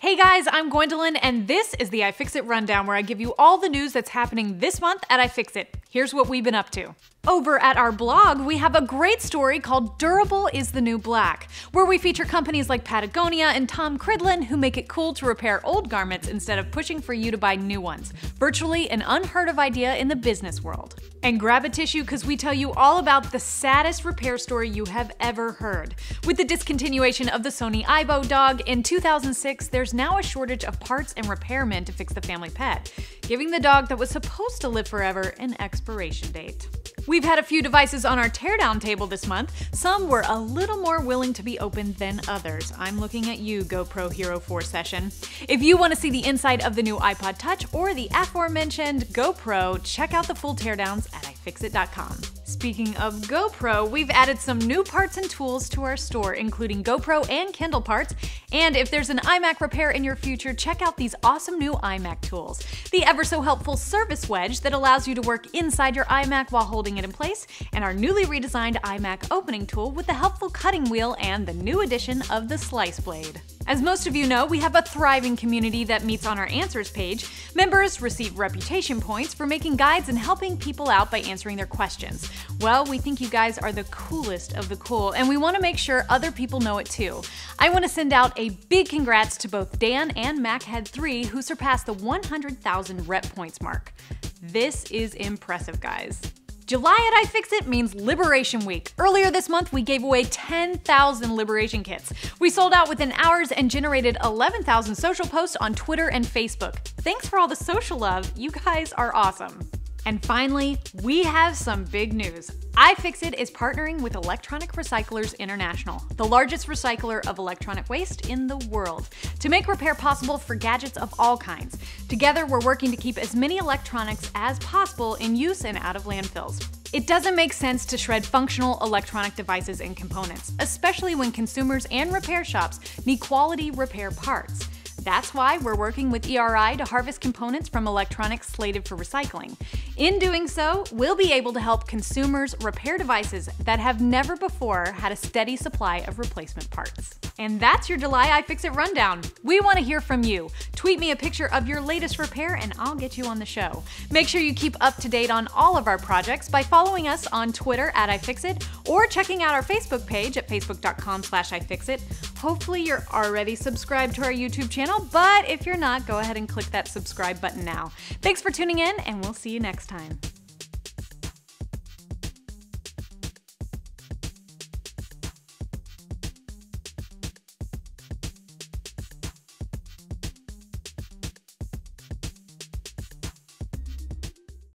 Hey guys, I'm Gwendolyn, and this is the iFixit Rundown where I give you all the news that's happening this month at iFixit. Here's what we've been up to. Over at our blog, we have a great story called Durable is the New Black, where we feature companies like Patagonia and Tom Cridland who make it cool to repair old garments instead of pushing for you to buy new ones. Virtually an unheard of idea in the business world. And grab a tissue because we tell you all about the saddest repair story you have ever heard. With the discontinuation of the Sony Aibo dog in 2006, there's now a shortage of parts and repairmen to fix the family pet, giving the dog that was supposed to live forever an expiration date. We've had a few devices on our teardown table this month. Some were a little more willing to be opened than others. I'm looking at you, GoPro Hero 4 session. If you want to see the inside of the new iPod Touch or the aforementioned GoPro, check out the full teardowns at ifixit.com. Speaking of GoPro, we've added some new parts and tools to our store, including GoPro and Kindle parts. And if there's an iMac repair in your future, check out these awesome new iMac tools. The ever so helpful service wedge that allows you to work inside your iMac while holding it in place, and our newly redesigned iMac opening tool with the helpful cutting wheel and the new addition of the slice blade. As most of you know, we have a thriving community that meets on our answers page. Members receive reputation points for making guides and helping people out by answering their questions. Well, we think you guys are the coolest of the cool, and we want to make sure other people know it too. I want to send out a big congrats to both Dan and MacHead3 who surpassed the 100,000 rep points mark. This is impressive, guys. July at iFixit means Liberation Week. Earlier this month, we gave away 10,000 Liberation kits. We sold out within hours and generated 11,000 social posts on Twitter and Facebook. Thanks for all the social love. You guys are awesome. And finally, we have some big news. iFixit is partnering with Electronic Recyclers International, the largest recycler of electronic waste in the world, to make repair possible for gadgets of all kinds. Together, we're working to keep as many electronics as possible in use and out of landfills. It doesn't make sense to shred functional electronic devices and components, especially when consumers and repair shops need quality repair parts. That's why we're working with ERI to harvest components from electronics slated for recycling. In doing so, we'll be able to help consumers repair devices that have never before had a steady supply of replacement parts. And that's your July iFixit rundown. We want to hear from you. Tweet me a picture of your latest repair and I'll get you on the show. Make sure you keep up to date on all of our projects by following us on Twitter at iFixit or checking out our Facebook page at facebook.com slash iFixit. Hopefully you're already subscribed to our YouTube channel, but if you're not, go ahead and click that subscribe button now. Thanks for tuning in and we'll see you next time.